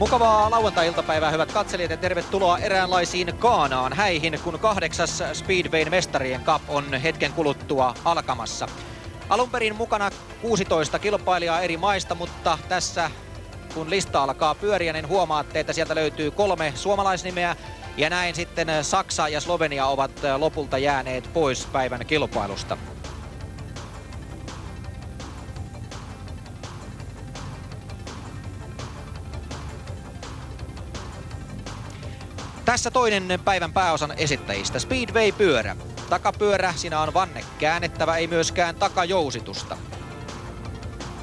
Mukavaa lauantai-iltapäivää, hyvät katselijat, ja tervetuloa eräänlaisiin Kaanaan häihin, kun kahdeksas Speedwayn mestarien Cup on hetken kuluttua alkamassa. Alun perin mukana 16 kilpailijaa eri maista, mutta tässä kun lista alkaa pyöriä, niin huomaatte, että sieltä löytyy kolme suomalaisnimeä, ja näin sitten Saksa ja Slovenia ovat lopulta jääneet pois päivän kilpailusta. Tässä toinen päivän pääosan esittäjistä. Speedway-pyörä. Takapyörä, siinä on vanne käännettävä, ei myöskään takajousitusta.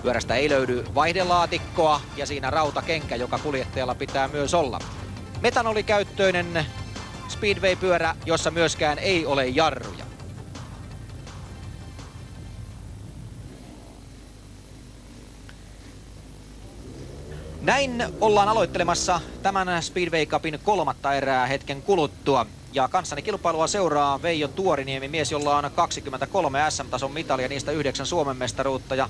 Pyörästä ei löydy vaihdelaatikkoa ja siinä rautakenkä, joka kuljettajalla pitää myös olla. Metanolikäyttöinen Speedway-pyörä, jossa myöskään ei ole jarruja. Näin ollaan aloittelemassa tämän Speedway Cupin kolmatta erää hetken kuluttua. Ja kanssani kilpailua seuraa Veijo Tuoriniemi, mies jolla on 23 SM-tason mitalia, niistä yhdeksän Suomen mestaruutta. Ja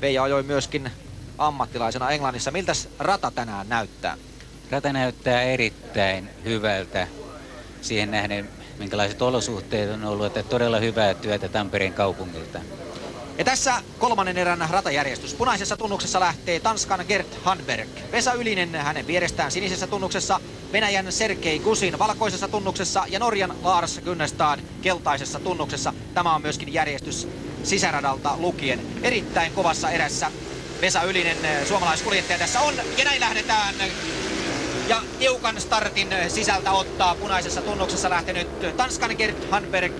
Veijo ajoi myöskin ammattilaisena Englannissa. Miltä rata tänään näyttää? Rata näyttää erittäin hyvältä siihen nähden, minkälaiset olosuhteet on ollut, että todella hyvää työtä Tampereen kaupungilta. Ja tässä kolmannen erän ratajärjestys. Punaisessa tunnuksessa lähtee Tanskan Gert Hanberg. Vesa Ylinen hänen vierestään sinisessä tunnuksessa. Venäjän Sergei Kusin valkoisessa tunnuksessa ja Norjan Lars Gunnestad keltaisessa tunnuksessa. Tämä on myöskin järjestys sisäradalta lukien. Erittäin kovassa erässä Vesa Ylinen suomalaiskuljettaja tässä on. Ja näin lähdetään ja tiukan startin sisältä ottaa punaisessa tunnuksessa lähtenyt Tanskan Gert Hanberg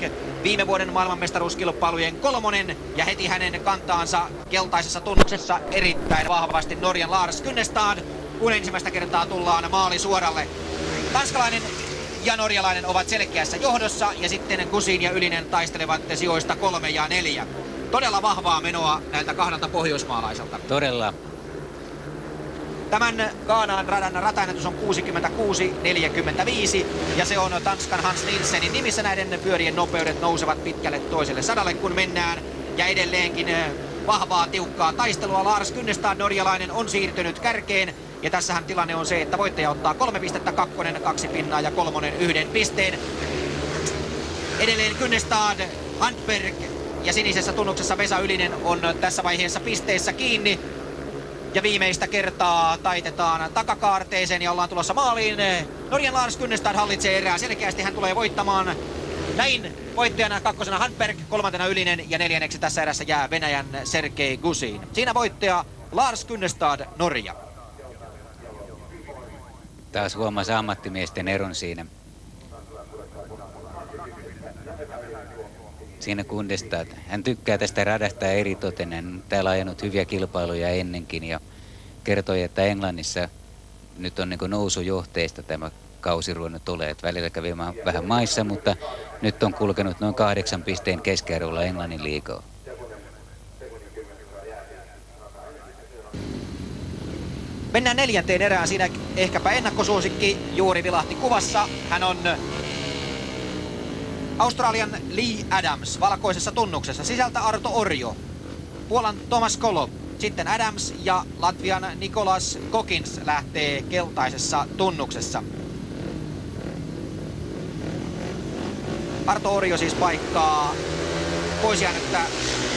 viime vuoden maailmanmestaruuskilpailujen kolmonen ja heti hänen kantaansa keltaisessa tunnuksessa erittäin vahvasti Norjan Lars Kynnestad, kun ensimmäistä kertaa tullaan maali suoralle. Tanskalainen ja norjalainen ovat selkeässä johdossa ja sitten Kusin ja Ylinen taistelevat sijoista kolme ja neljä. Todella vahvaa menoa näiltä kahdelta pohjoismaalaiselta. Todella Tämän Kaanaan radan ratainnetus on 66-45 ja se on Tanskan Hans Nielsenin nimissä näiden pyörien nopeudet nousevat pitkälle toiselle sadalle kun mennään. Ja edelleenkin eh, vahvaa tiukkaa taistelua. Lars Kynnestad norjalainen on siirtynyt kärkeen. Ja tässähän tilanne on se, että voittaja ottaa kolme pistettä, kakkonen kaksi pinnaa ja kolmonen yhden pisteen. Edelleen Kynnestad, Handberg ja sinisessä tunnuksessa Vesa Ylinen on tässä vaiheessa pisteessä kiinni. Ja viimeistä kertaa taitetaan takakaarteeseen ja ollaan tulossa maaliin. Norjan Lars Kynnestad hallitsee erää. Selkeästi hän tulee voittamaan. Näin voittajana kakkosena Handberg, kolmantena Ylinen ja neljänneksi tässä erässä jää Venäjän Sergei Gusin. Siinä voittaja Lars Kynnestad, Norja. Taas huomasi ammattimiesten eron siinä. Siinä kundista. Hän tykkää tästä radasta eritoten. Hän täällä ajanut hyviä kilpailuja ennenkin ja kertoi, että Englannissa nyt on niin nousujohteista tämä kausi ruvennut tulee. Että välillä kävi vähän maissa, mutta nyt on kulkenut noin kahdeksan pisteen keskiarvolla Englannin liikaa. Mennään neljänteen erään. Siinä ehkäpä ennakkosuosikki juuri vilahti kuvassa. Hän on Australian Lee Adams valkoisessa tunnuksessa. Sisältä Arto Orjo. Puolan Thomas Kolo. Sitten Adams ja Latvian Nikolas Kokins lähtee keltaisessa tunnuksessa. Arto Orjo siis paikkaa pois jäänyttä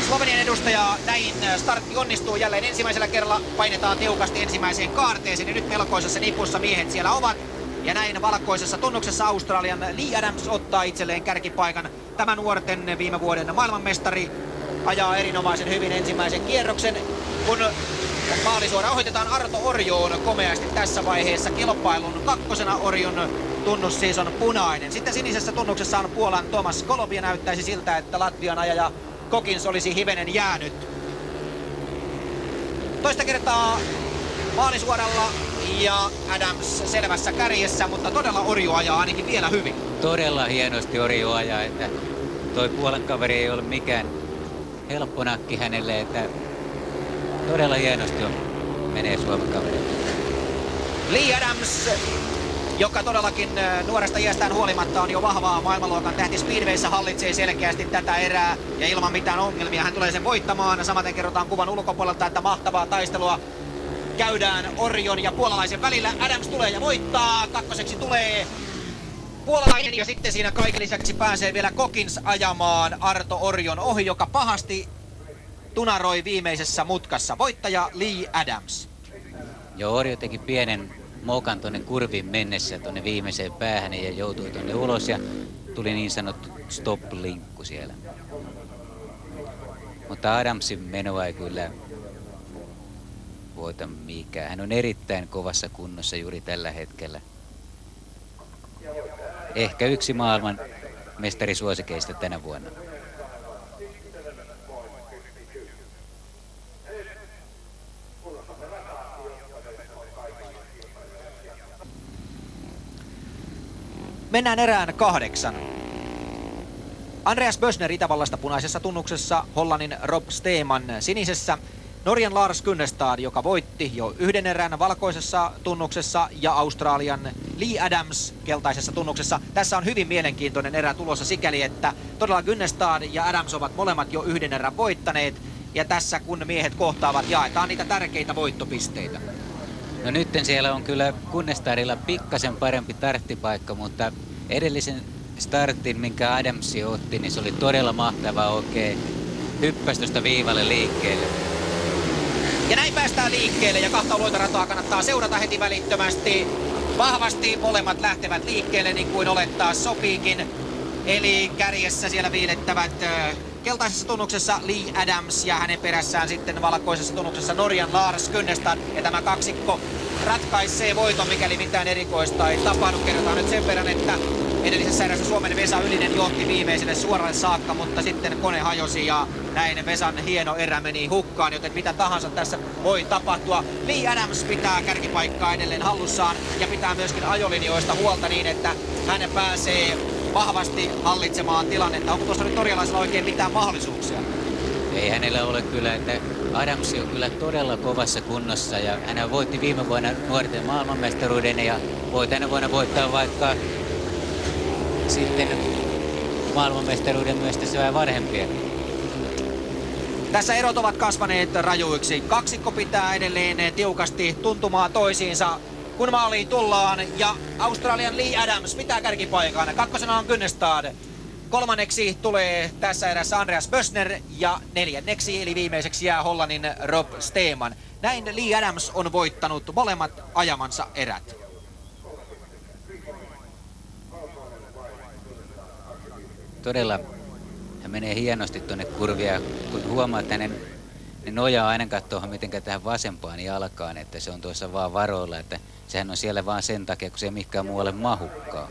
Slovenian edustaja. Näin startti onnistuu jälleen ensimmäisellä kerralla. Painetaan tiukasti ensimmäiseen kaarteeseen ja nyt melkoisessa nipussa miehet siellä ovat. Ja näin valkoisessa tunnuksessa Australian Lee Adams ottaa itselleen kärkipaikan. Tämä nuorten viime vuoden maailmanmestari ajaa erinomaisen hyvin ensimmäisen kierroksen. Kun maalisuora ohitetaan Arto Orjoon komeasti tässä vaiheessa kilpailun kakkosena Orjon tunnus siis on punainen. Sitten sinisessä tunnuksessa on Puolan Thomas Kolobia näyttäisi siltä, että Latvian ajaja Kokins olisi hivenen jäänyt. Toista kertaa maalisuoralla ja Adams selvässä kärjessä, mutta todella Orjo ajaa ainakin vielä hyvin. Todella hienosti Orjo ajaa, että toi puolen kaveri ei ole mikään helppo nakki hänelle, että todella hienosti on, menee Suomen kaveri. Lee Adams, joka todellakin nuoresta iästään huolimatta on jo vahvaa maailmanluokan tähti Speedwayssä, hallitsee selkeästi tätä erää ja ilman mitään ongelmia hän tulee sen voittamaan. Samaten kerrotaan kuvan ulkopuolelta, että mahtavaa taistelua käydään Orion ja puolalaisen välillä. Adams tulee ja voittaa. Kakkoseksi tulee puolalainen ja sitten siinä kaiken lisäksi pääsee vielä Kokins ajamaan Arto Orion ohi, joka pahasti tunaroi viimeisessä mutkassa. Voittaja Lee Adams. Joo, Orjo teki pienen mokan tuonne kurvin mennessä tuonne viimeiseen päähän ja joutui tuonne ulos ja tuli niin sanottu stop-linkku siellä. Mutta Adamsin menoa ei kyllä voita mikään. Hän on erittäin kovassa kunnossa juuri tällä hetkellä. Ehkä yksi maailman mestarisuosikeista tänä vuonna. Mennään erään kahdeksan. Andreas Bösner Itävallasta punaisessa tunnuksessa, Hollannin Rob Steeman sinisessä, Norjan Lars Kynnestad, joka voitti jo yhden erän valkoisessa tunnuksessa ja Australian Lee Adams keltaisessa tunnuksessa. Tässä on hyvin mielenkiintoinen erä tulossa sikäli, että todella Kynnestad ja Adams ovat molemmat jo yhden erän voittaneet. Ja tässä kun miehet kohtaavat, jaetaan niitä tärkeitä voittopisteitä. No nytten siellä on kyllä Kunnestadilla pikkasen parempi tarttipaikka, mutta edellisen startin, minkä Adamsi otti, niin se oli todella mahtava oikein hyppästystä viivalle liikkeelle. Ja näin päästään liikkeelle ja kahta luotaratoa kannattaa seurata heti välittömästi. Vahvasti molemmat lähtevät liikkeelle niin kuin olettaa sopiikin. Eli kärjessä siellä viilettävät keltaisessa tunnuksessa Lee Adams ja hänen perässään sitten valkoisessa tunnuksessa Norjan Lars Kynnestad. Ja tämä kaksikko ratkaisee voiton, mikäli mitään erikoista ei tapahdu. Kerrotaan nyt sen verran, että edellisessä erässä Suomen Vesa Ylinen johti viimeiselle suoralle saakka, mutta sitten kone hajosi ja näin Vesan hieno erä meni hukkaan, joten mitä tahansa tässä voi tapahtua. Lee Adams pitää kärkipaikkaa edelleen hallussaan ja pitää myöskin ajolinjoista huolta niin, että hän pääsee vahvasti hallitsemaan tilannetta. Onko tuossa nyt norjalaisella oikein mitään mahdollisuuksia? Ei hänellä ole kyllä, että Adamsi on kyllä todella kovassa kunnossa ja hän voitti viime vuonna nuorten maailmanmestaruuden ja voi tänä vuonna voittaa vaikka sitten maailmanmestaruuden myös tässä vähän varhempien. Tässä erot ovat kasvaneet rajuiksi. Kaksikko pitää edelleen tiukasti tuntumaan toisiinsa kun maaliin tullaan. Ja Australian Lee Adams pitää kärkipaikan. Kakkosena on Kynnestad. Kolmanneksi tulee tässä erässä Andreas Bösner ja neljänneksi eli viimeiseksi jää Hollannin Rob Steeman. Näin Lee Adams on voittanut molemmat ajamansa erät. Todella hän menee hienosti tuonne kurvia, kun huomaa, että hänen ne nojaa ainakaan tuohon mitenkään tähän vasempaan jalkaan, että se on tuossa vaan varoilla, että sehän on siellä vaan sen takia, kun se ei mikään muualle mahukkaa.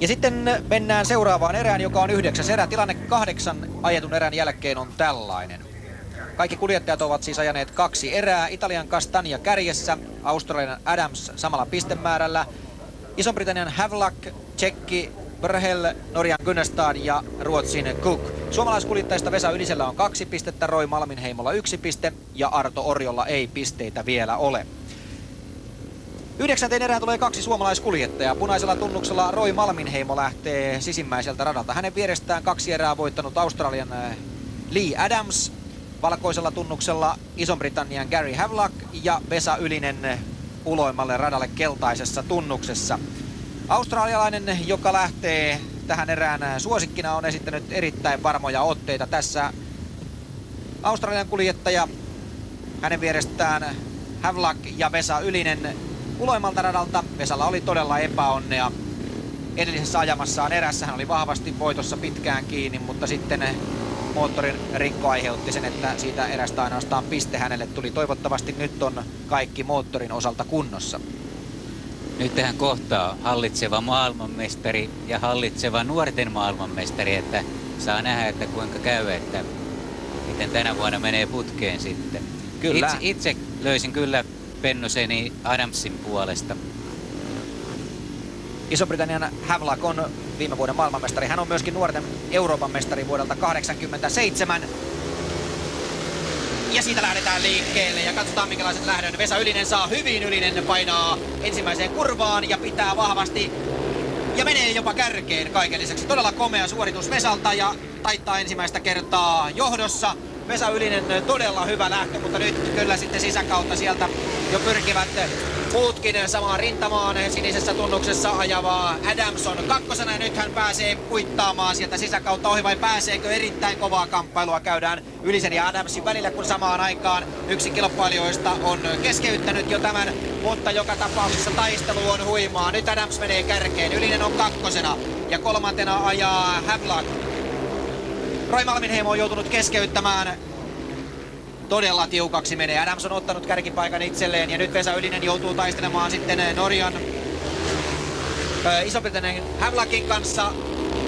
Ja sitten mennään seuraavaan erään, joka on yhdeksäs erä. Tilanne kahdeksan ajetun erän jälkeen on tällainen. Kaikki kuljettajat ovat siis ajaneet kaksi erää. Italian Castagna kärjessä, Australian Adams samalla pistemäärällä. Iso-Britannian Havlack, Tsekki, Brhel, Norjan Gunnestad ja Ruotsin Cook. Suomalaiskuljettajista Vesa Ylisellä on kaksi pistettä, Roy Malminheimolla yksi piste ja Arto Orjolla ei pisteitä vielä ole. Yhdeksänteen erään tulee kaksi suomalaiskuljettajaa. Punaisella tunnuksella Roy Malminheimo lähtee sisimmäiseltä radalta. Hänen vierestään kaksi erää voittanut Australian eh, Lee Adams. Valkoisella tunnuksella Ison-Britannian Gary Havlock ja Vesa Ylinen uloimmalle radalle keltaisessa tunnuksessa. Australialainen, joka lähtee tähän erään suosikkina, on esittänyt erittäin varmoja otteita. Tässä Australian kuljettaja, hänen vierestään Havlock ja Vesa Ylinen uloimmalta radalta. Vesalla oli todella epäonnea. Edellisessä ajamassaan erässä hän oli vahvasti voitossa pitkään kiinni, mutta sitten moottorin rikko aiheutti sen, että siitä erästä ainoastaan piste hänelle tuli. Toivottavasti nyt on kaikki moottorin osalta kunnossa. Nyt tähän kohtaa hallitseva maailmanmestari ja hallitseva nuorten maailmanmestari, että saa nähdä, että kuinka käy, että miten tänä vuonna menee putkeen sitten. Kyllä. Itse, itse löysin kyllä Pennoseni Adamsin puolesta. Iso-Britannian Havlak on viime vuoden maailmanmestari. Hän on myöskin nuorten Euroopan mestari vuodelta 1987. Ja siitä lähdetään liikkeelle ja katsotaan minkälaiset lähdön. Vesa Ylinen saa hyvin Ylinen painaa ensimmäiseen kurvaan ja pitää vahvasti ja menee jopa kärkeen kaiken lisäksi. Todella komea suoritus Vesalta ja taittaa ensimmäistä kertaa johdossa. Vesa Ylinen todella hyvä lähtö, mutta nyt kyllä sitten sisäkautta sieltä jo pyrkivät muutkin samaan rintamaan sinisessä tunnuksessa ajavaa Adamson kakkosena ja nyt hän pääsee kuittaamaan sieltä sisäkautta ohi vai pääseekö erittäin kovaa kamppailua käydään Ylisen ja Adamsin välillä kun samaan aikaan yksi kilpailijoista on keskeyttänyt jo tämän mutta joka tapauksessa taistelu on huimaa. Nyt Adams menee kärkeen, Ylinen on kakkosena ja kolmantena ajaa Havlock. Roy Malminheimo on joutunut keskeyttämään todella tiukaksi menee. Adams on ottanut kärkipaikan itselleen ja nyt Vesa Ylinen joutuu taistelemaan sitten Norjan iso Havlakin kanssa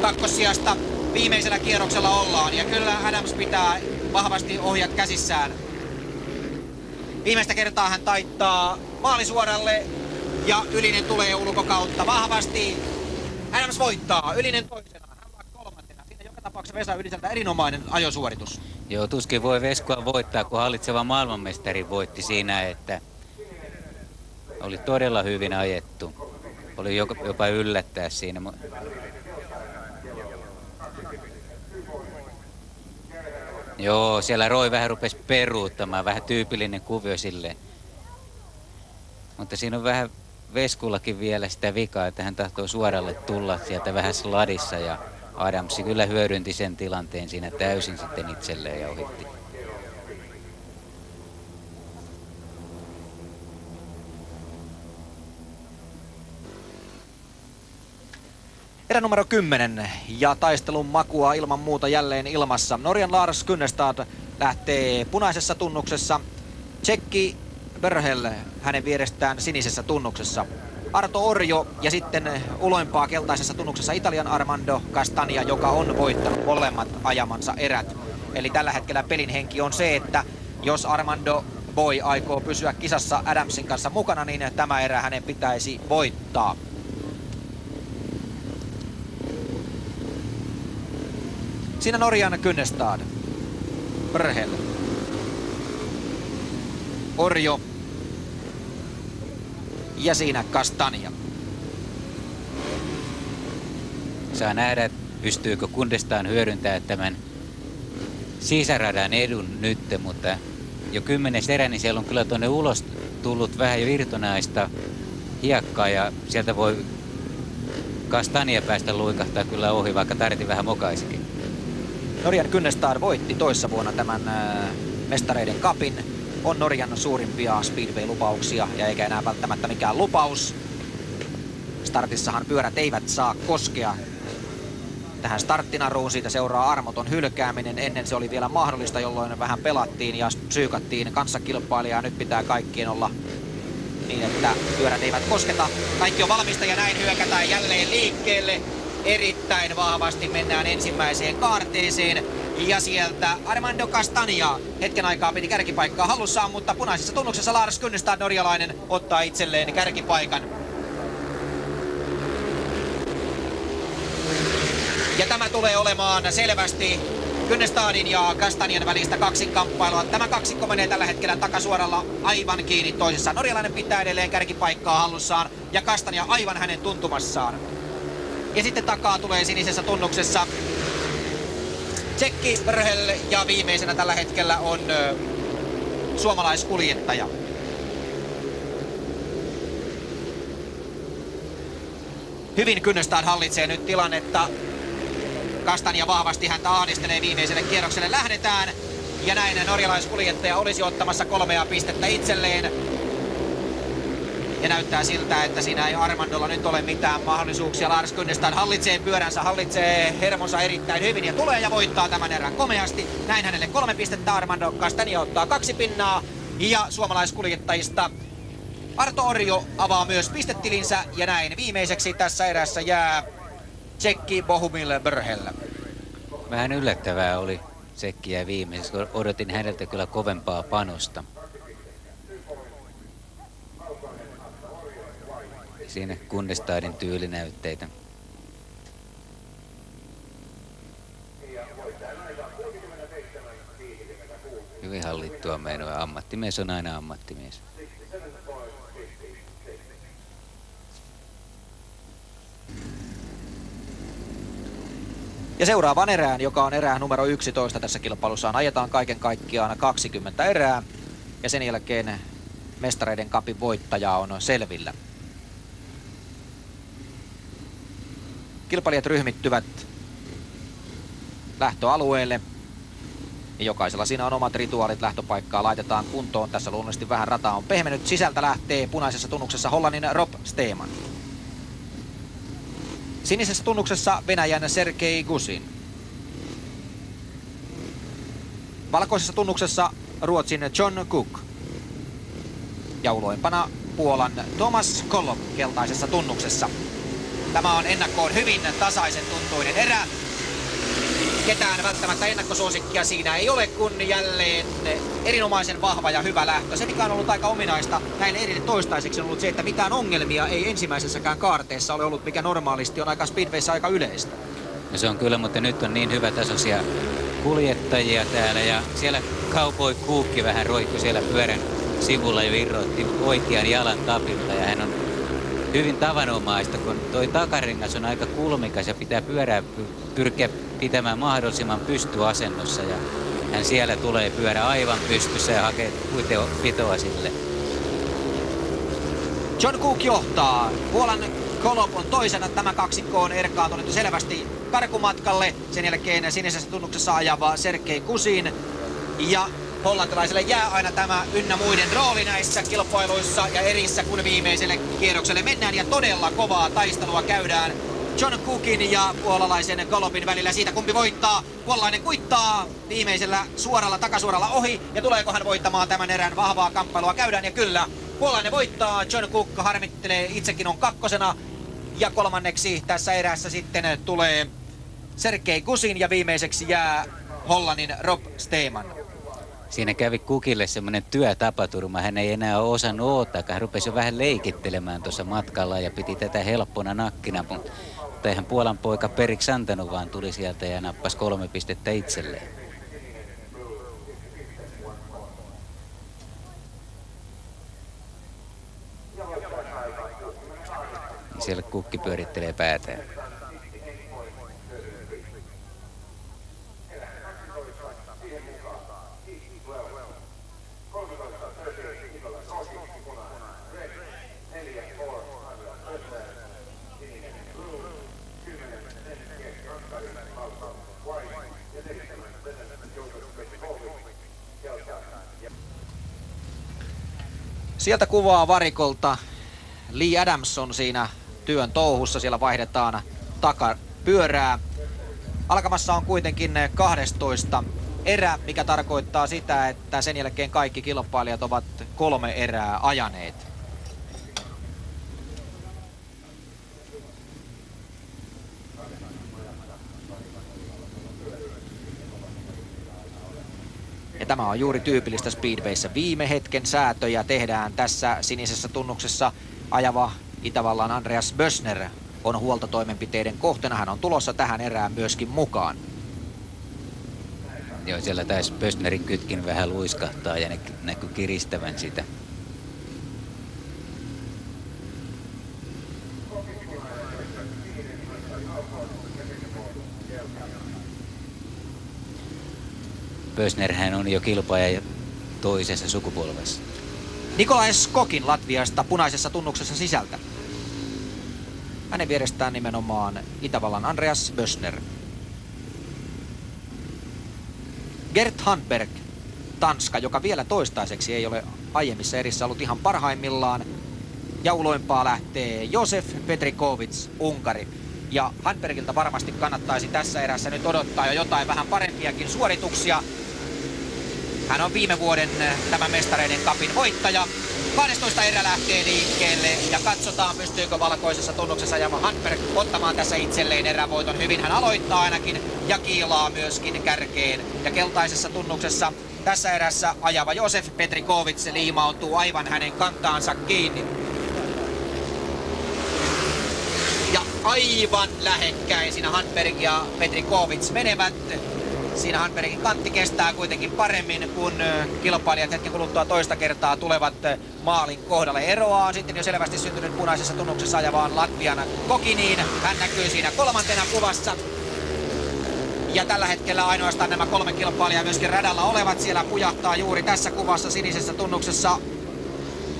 kakkossijasta viimeisellä kierroksella ollaan. Ja kyllä Adams pitää vahvasti ohjat käsissään. Viimeistä kertaa hän taittaa maalisuoralle ja Ylinen tulee ulkokautta vahvasti. Adams voittaa, Ylinen toisena tapauksessa Vesa Yliseltä erinomainen ajosuoritus. Joo, tuskin voi Veskua voittaa, kun hallitseva maailmanmestari voitti siinä, että oli todella hyvin ajettu. Oli jopa yllättää siinä. Joo, siellä Roi vähän rupesi peruuttamaan, vähän tyypillinen kuvio sille. Mutta siinä on vähän Veskullakin vielä sitä vikaa, että hän tahtoo suoralle tulla sieltä vähän sladissa ja Adamsi kyllä hyödynti sen tilanteen siinä täysin sitten itselleen ja ohitti. Erä numero 10 ja taistelun makua ilman muuta jälleen ilmassa. Norjan Lars Kynnestad lähtee punaisessa tunnuksessa. Tsekki Börhel hänen vierestään sinisessä tunnuksessa. Arto Orjo ja sitten uloimpaa keltaisessa tunnuksessa Italian Armando Castania, joka on voittanut molemmat ajamansa erät. Eli tällä hetkellä pelin henki on se, että jos Armando Boy aikoo pysyä kisassa Adamsin kanssa mukana, niin tämä erä hänen pitäisi voittaa. Siinä Norjan Kynnestad. Brhel. Orjo ja siinä Kastania. Saa nähdä, pystyykö Kundestaan hyödyntämään tämän sisäradan edun nyt, mutta jo kymmenes erä, niin siellä on kyllä tuonne ulos tullut vähän jo irtonaista hiekkaa ja sieltä voi Kastania päästä luikahtaa kyllä ohi, vaikka tarvitsi vähän mokaisikin. Norjan Kynnestad voitti toissa vuonna tämän äh, mestareiden kapin on Norjan suurimpia Speedway-lupauksia ja eikä enää välttämättä mikään lupaus. Startissahan pyörät eivät saa koskea tähän starttinaruun. Siitä seuraa armoton hylkääminen. Ennen se oli vielä mahdollista, jolloin vähän pelattiin ja psyykattiin kanssakilpailijaa. Nyt pitää kaikkien olla niin, että pyörät eivät kosketa. Kaikki on valmista ja näin hyökätään jälleen liikkeelle. Erittäin vahvasti mennään ensimmäiseen kaarteeseen. Ja sieltä Armando Castania hetken aikaa piti kärkipaikkaa hallussaan, mutta punaisessa tunnuksessa Lars Kynnestad norjalainen ottaa itselleen kärkipaikan. Ja tämä tulee olemaan selvästi Kynnestadin ja Kastanian välistä kaksinkamppailua. Tämä kaksikko menee tällä hetkellä takasuoralla aivan kiinni toisessa. Norjalainen pitää edelleen kärkipaikkaa hallussaan ja Kastania aivan hänen tuntumassaan. Ja sitten takaa tulee sinisessä tunnuksessa Tsekki Brhel ja viimeisenä tällä hetkellä on ö, suomalaiskuljettaja. Hyvin Kynnestad hallitsee nyt tilannetta. Kastania vahvasti häntä ahdistelee viimeiselle kierrokselle. Lähdetään. Ja näin norjalaiskuljettaja olisi ottamassa kolmea pistettä itselleen. Ja näyttää siltä, että siinä ei Armandolla nyt ole mitään mahdollisuuksia. Lars Kynnestan hallitsee pyöränsä, hallitsee hermonsa erittäin hyvin ja tulee ja voittaa tämän erän komeasti. Näin hänelle kolme pistettä Armando Castania ottaa kaksi pinnaa. Ja suomalaiskuljettajista Arto Orjo avaa myös pistetilinsä ja näin viimeiseksi tässä erässä jää Tsekki Bohumil Börhel. Vähän yllättävää oli Tsekkiä viimeisessä, odotin häneltä kyllä kovempaa panosta. Siinä Kundestadin tyylinäytteitä. Hyvin hallittua menoa. Ammattimies on aina ammattimies. Ja seuraavaan erään, joka on erää numero 11 tässä kilpailussa, ajetaan kaiken kaikkiaan 20 erää. Ja sen jälkeen mestareiden kapin voittaja on selvillä. Kilpailijat ryhmittyvät lähtöalueelle. Ja jokaisella siinä on omat rituaalit lähtöpaikkaa. Laitetaan kuntoon. Tässä luonnollisesti vähän rata on pehmennyt. Sisältä lähtee punaisessa tunnuksessa Hollannin Rob Steeman. Sinisessä tunnuksessa Venäjän Sergei Gusin. Valkoisessa tunnuksessa Ruotsin John Cook. Ja uloimpana Puolan Thomas Kolov keltaisessa tunnuksessa. Tämä on ennakkoon hyvin tasaisen tuntuinen erä. Ketään välttämättä ennakkosuosikkia siinä ei ole, kun jälleen erinomaisen vahva ja hyvä lähtö. Se, mikä on ollut aika ominaista näille eri toistaiseksi on ollut se, että mitään ongelmia ei ensimmäisessäkään kaarteessa ole ollut, mikä normaalisti on aika speedwayssä aika yleistä. No se on kyllä, mutta nyt on niin hyvä tasoisia kuljettajia täällä ja siellä Cowboy Kuukki vähän roikku siellä pyörän sivulla ja virroitti oikean jalan tapilta ja hän on hyvin tavanomaista, kun toi takarengas on aika kulmikas ja pitää pyörää pyrkiä pitämään mahdollisimman pystyasennossa ja hän siellä tulee pyörä aivan pystyssä ja hakee pitoa sille. John Cook johtaa. Puolan Kolop on toisena. Tämä kaksikko on erkaantunut selvästi karkumatkalle. Sen jälkeen sinisessä tunnuksessa ajava Sergei Kusin. Ja hollantilaiselle jää aina tämä ynnä muiden rooli näissä kilpailuissa ja erissä, kun viimeiselle kierrokselle mennään. Ja todella kovaa taistelua käydään John Cookin ja puolalaisen Galopin välillä siitä kumpi voittaa. Puolalainen kuittaa viimeisellä suoralla takasuoralla ohi ja tuleeko hän voittamaan tämän erän vahvaa kamppailua käydään ja kyllä puolalainen voittaa. John Cook harmittelee itsekin on kakkosena ja kolmanneksi tässä erässä sitten tulee Sergei Kusin ja viimeiseksi jää Hollannin Rob Steeman. Siinä kävi Kukille semmoinen työtapaturma. Hän ei enää osannut odottaa. Hän rupesi jo vähän leikittelemään tuossa matkalla ja piti tätä helppona nakkina. Mutta eihän Puolan poika periksi antanut, vaan tuli sieltä ja nappasi kolme pistettä itselleen. Siellä kukki pyörittelee päätään. Sieltä kuvaa varikolta Lee Adamson siinä työn touhussa. Siellä vaihdetaan takapyörää. Alkamassa on kuitenkin 12 erä, mikä tarkoittaa sitä, että sen jälkeen kaikki kilpailijat ovat kolme erää ajaneet. Ja tämä on juuri tyypillistä Speedwayssä. Viime hetken säätöjä tehdään tässä sinisessä tunnuksessa ajava Itävallan Andreas Bösner on huoltotoimenpiteiden kohteena. Hän on tulossa tähän erään myöskin mukaan. Joo, siellä taisi Bösnerin kytkin vähän luiskahtaa ja ne näkyy kiristävän sitä. Pösnerhän on jo kilpaaja toisessa sukupolvessa. Nikolai Skokin Latviasta punaisessa tunnuksessa sisältä. Hänen vierestään nimenomaan Itävallan Andreas Bösner. Gert Handberg, Tanska, joka vielä toistaiseksi ei ole aiemmissa erissä ollut ihan parhaimmillaan. Ja uloimpaa lähtee Josef Petrikovits, Unkari. Ja Handbergiltä varmasti kannattaisi tässä erässä nyt odottaa jo jotain vähän parempiakin suorituksia. Hän on viime vuoden eh, tämän mestareiden kapin voittaja. 12 erä lähtee liikkeelle ja katsotaan pystyykö valkoisessa tunnuksessa ajama Hanberg ottamaan tässä itselleen erävoiton. Hyvin hän aloittaa ainakin ja kiilaa myöskin kärkeen. Ja keltaisessa tunnuksessa tässä erässä ajava Josef Petrikovits liimautuu aivan hänen kantaansa kiinni. Ja aivan lähekkäin siinä Hanberg ja Petrikovits menevät. Siinä Hanbergin kantti kestää kuitenkin paremmin, kun kilpailijat hetken kuluttua toista kertaa tulevat maalin kohdalle. Eroaa sitten jo selvästi syntynyt punaisessa tunnuksessa ajavaan Latvian Kokiniin. Hän näkyy siinä kolmantena kuvassa. Ja tällä hetkellä ainoastaan nämä kolme kilpailijaa myöskin radalla olevat. Siellä pujahtaa juuri tässä kuvassa sinisessä tunnuksessa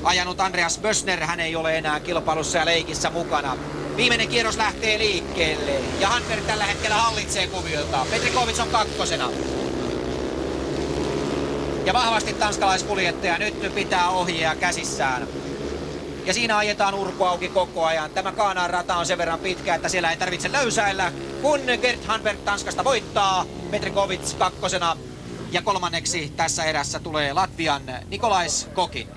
ajanut Andreas Bösner. Hän ei ole enää kilpailussa ja leikissä mukana. Viimeinen kierros lähtee liikkeelle ja Hanberg tällä hetkellä hallitsee kuviota. Petrikovic on kakkosena. Ja vahvasti tanskalaiskuljettaja nyt pitää ohjea käsissään. Ja siinä ajetaan urku auki koko ajan. Tämä Kaanaan rata on sen verran pitkä, että siellä ei tarvitse löysäillä. Kun Gert Hanberg Tanskasta voittaa, Petrikovic kakkosena. Ja kolmanneksi tässä erässä tulee Latvian Nikolais Kokin.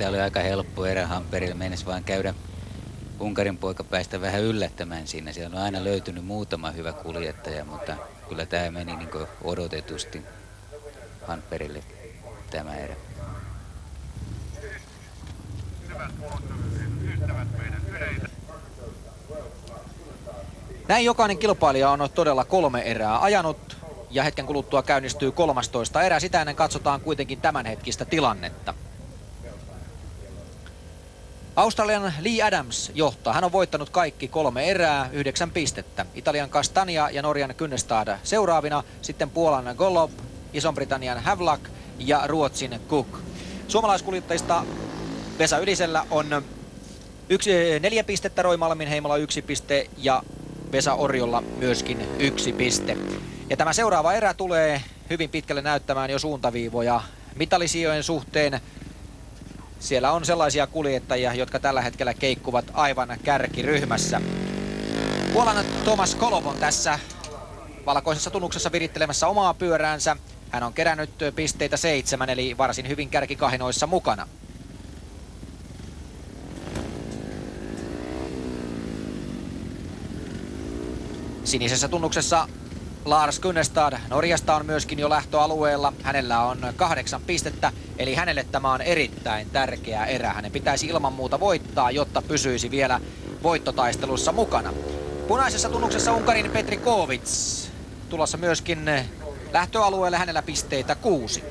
Tämä oli aika helppo erä Hamperille. Mennessä vaan käydä Unkarin poika päästä vähän yllättämään siinä. Siellä on aina löytynyt muutama hyvä kuljettaja, mutta kyllä tämä meni niin odotetusti Hamperille tämä erä. Näin jokainen kilpailija on todella kolme erää ajanut ja hetken kuluttua käynnistyy 13 erä. Sitä ennen katsotaan kuitenkin tämänhetkistä tilannetta. Australian Lee Adams johtaa. Hän on voittanut kaikki kolme erää, yhdeksän pistettä. Italian Castania ja Norjan Kynnestad seuraavina. Sitten Puolan Golob, Ison-Britannian Havlak ja Ruotsin Cook. Suomalaiskuljettajista Vesa Ylisellä on yksi, neljä pistettä, Roy Malminheimolla yksi piste ja Vesa Orjolla myöskin yksi piste. Ja tämä seuraava erä tulee hyvin pitkälle näyttämään jo suuntaviivoja mitalisijojen suhteen. Siellä on sellaisia kuljettajia, jotka tällä hetkellä keikkuvat aivan kärkiryhmässä. Puolan Thomas Kolov on tässä valkoisessa tunnuksessa virittelemässä omaa pyöräänsä. Hän on kerännyt pisteitä seitsemän, eli varsin hyvin kärkikahinoissa mukana. Sinisessä tunnuksessa Lars Kunnestad Norjasta on myöskin jo lähtöalueella. Hänellä on kahdeksan pistettä, eli hänelle tämä on erittäin tärkeä erä. Hänen pitäisi ilman muuta voittaa, jotta pysyisi vielä voittotaistelussa mukana. Punaisessa tunnuksessa Unkarin Petri Kovits tulossa myöskin lähtöalueelle hänellä pisteitä kuusi.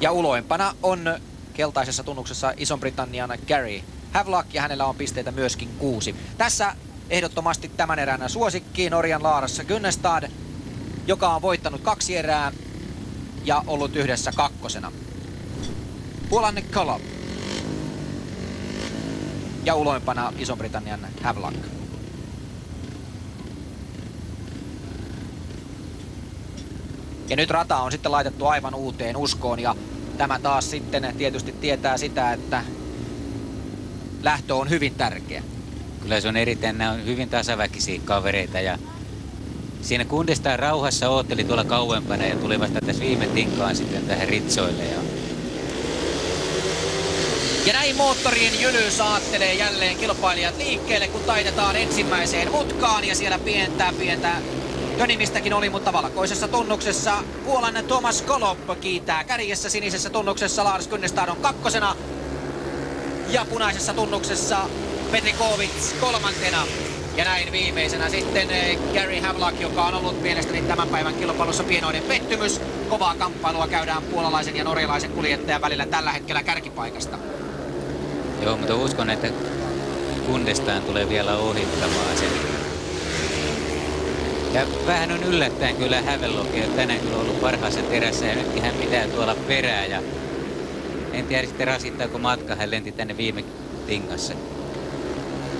Ja uloimpana on keltaisessa tunnuksessa Ison-Britannian Gary Havlock ja hänellä on pisteitä myöskin kuusi. Tässä ehdottomasti tämän erän suosikki Norjan Laarassa Gynnestad, joka on voittanut kaksi erää ja ollut yhdessä kakkosena. Puolan Kolov. Ja uloimpana Iso-Britannian Havlock. Ja nyt rata on sitten laitettu aivan uuteen uskoon ja tämä taas sitten tietysti tietää sitä, että lähtö on hyvin tärkeä. Kyllä se on erittäin, nämä on hyvin tasaväkisiä kavereita ja siinä kundistaan rauhassa ootteli tuolla kauempana ja tuli vasta tässä viime tinkaan sitten tähän ritsoille. Ja... ja näin moottorien jyly saattelee jälleen kilpailijat liikkeelle, kun taitetaan ensimmäiseen mutkaan ja siellä pientä pientä Jönimistäkin oli, mutta valkoisessa tunnuksessa Puolan Thomas Kolop kiitää kärjessä sinisessä tunnuksessa Lars Kynnestad on kakkosena ja punaisessa tunnuksessa Petri Kovits kolmantena. Ja näin viimeisenä sitten eh, Gary Havlock, joka on ollut mielestäni tämän päivän kilpailussa pienoinen pettymys. Kovaa kamppailua käydään puolalaisen ja norjalaisen kuljettajan välillä tällä hetkellä kärkipaikasta. Joo, mutta uskon, että Kundestaan tulee vielä ohittamaan sen. Ja vähän on yllättäen kyllä Hävellokia tänään kyllä ollut parhaassa terässä ja nytkin hän pitää tuolla perää ja en tiedä sitten rasittaako matka, hän lenti tänne viime tingassa.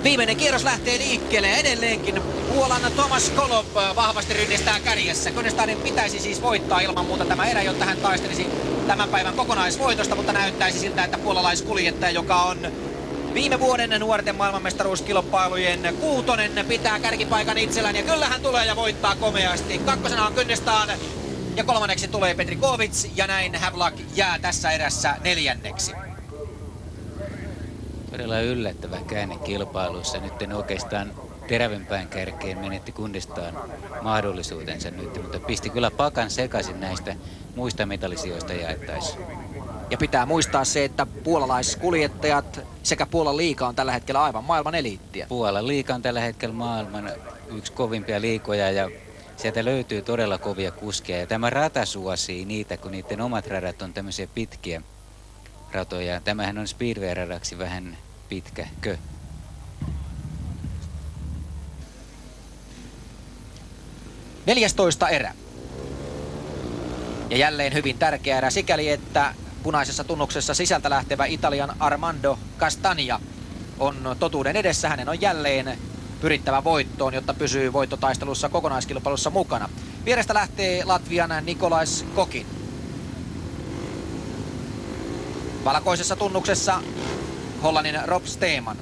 Viimeinen kierros lähtee liikkeelle ja edelleenkin Puolan Thomas Kolov vahvasti rynnistää kärjessä. Könestadin pitäisi siis voittaa ilman muuta tämä erä, jotta hän taistelisi tämän päivän kokonaisvoitosta, mutta näyttäisi siltä, että puolalaiskuljettaja, joka on viime vuoden nuorten maailmanmestaruuskilpailujen kuutonen, pitää kärkipaikan itsellään ja kyllä hän tulee ja voittaa komeasti. Kakkosena on Kynnestaan ja kolmanneksi tulee Petri Kovits ja näin Havlak jää tässä erässä neljänneksi. Todella yllättävä käänne kilpailussa. Nyt en oikeastaan terävimpään kärkeen menetti kundistaan mahdollisuutensa nyt, mutta pisti kyllä pakan sekaisin näistä muista metallisijoista jaettaisiin. Ja pitää muistaa se, että puolalaiskuljettajat sekä Puolan liika on tällä hetkellä aivan maailman eliittiä. Puolan liika on tällä hetkellä maailman yksi kovimpia liikoja ja sieltä löytyy todella kovia kuskeja. Ja tämä rata suosii niitä, kun niiden omat radat on tämmöisiä pitkiä ratoja. Tämähän on Speedway-radaksi vähän pitkäkö. Neljästoista erä. Ja jälleen hyvin tärkeä erä sikäli, että punaisessa tunnuksessa sisältä lähtevä Italian Armando Castagna on totuuden edessä. Hänen on jälleen pyrittävä voittoon, jotta pysyy voittotaistelussa kokonaiskilpailussa mukana. Vierestä lähtee Latvian Nikolais Kokin. Valkoisessa tunnuksessa Hollannin Rob Steeman.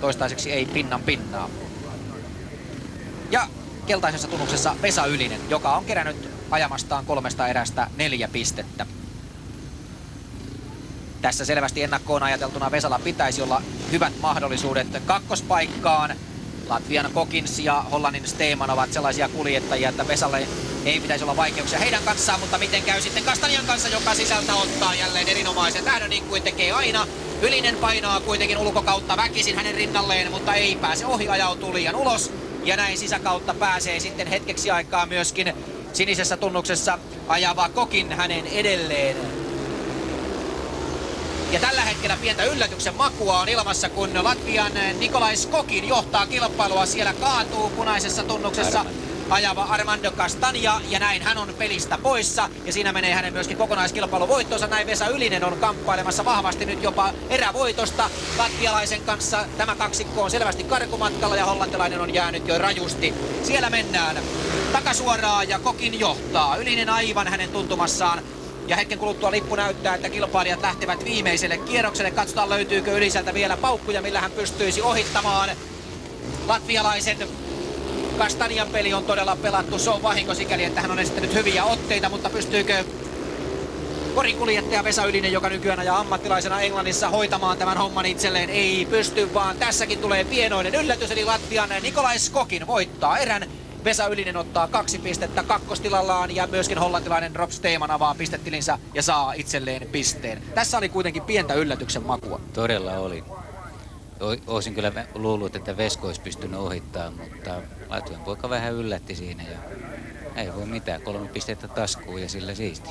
Toistaiseksi ei pinnan pinnaa. Ja keltaisessa tunnuksessa Vesa Ylinen, joka on kerännyt ajamastaan kolmesta erästä neljä pistettä. Tässä selvästi ennakkoon ajateltuna Vesala pitäisi olla hyvät mahdollisuudet kakkospaikkaan. Latvian Kokins ja Hollannin Steeman ovat sellaisia kuljettajia, että Vesalle ei pitäisi olla vaikeuksia heidän kanssaan, mutta miten käy sitten Kastanian kanssa, joka sisältä ottaa jälleen erinomaisen tähdön niin kuin tekee aina. Ylinen painaa kuitenkin ulkokautta väkisin hänen rinnalleen, mutta ei pääse ohi, ajautuu liian ulos. Ja näin sisäkautta pääsee sitten hetkeksi aikaa myöskin sinisessä tunnuksessa ajava Kokin hänen edelleen. Ja tällä hetkellä pientä yllätyksen makua on ilmassa, kun Latvian Nikolais Kokin johtaa kilpailua. Siellä kaatuu punaisessa tunnuksessa ajava Armando Castagna ja näin hän on pelistä poissa ja siinä menee hänen myöskin kokonaiskilpailun voittonsa. Näin Vesa Ylinen on kamppailemassa vahvasti nyt jopa erävoitosta latvialaisen kanssa. Tämä kaksikko on selvästi karkumatkalla ja hollantilainen on jäänyt jo rajusti. Siellä mennään takasuoraa ja Kokin johtaa. Ylinen aivan hänen tuntumassaan ja hetken kuluttua lippu näyttää, että kilpailijat lähtevät viimeiselle kierrokselle. Katsotaan löytyykö Yliseltä vielä paukkuja, millä hän pystyisi ohittamaan latvialaisen Kastanian peli on todella pelattu. Se on vahinko sikäli, että hän on esittänyt hyviä otteita, mutta pystyykö korinkuljettaja Vesa Ylinen, joka nykyään ajaa ammattilaisena Englannissa hoitamaan tämän homman itselleen, ei pysty, vaan tässäkin tulee pienoinen yllätys, eli Latvian Nikolai Skokin voittaa erän. Vesa Ylinen ottaa kaksi pistettä kakkostilallaan ja myöskin hollantilainen Rob Steeman avaa pistetilinsä ja saa itselleen pisteen. Tässä oli kuitenkin pientä yllätyksen makua. Todella oli. Olisin kyllä luullut, että Vesko olisi pystynyt ohittamaan, mutta Latvian poika vähän yllätti siinä ja ei voi mitään. Kolme pistettä taskuun ja sillä siisti.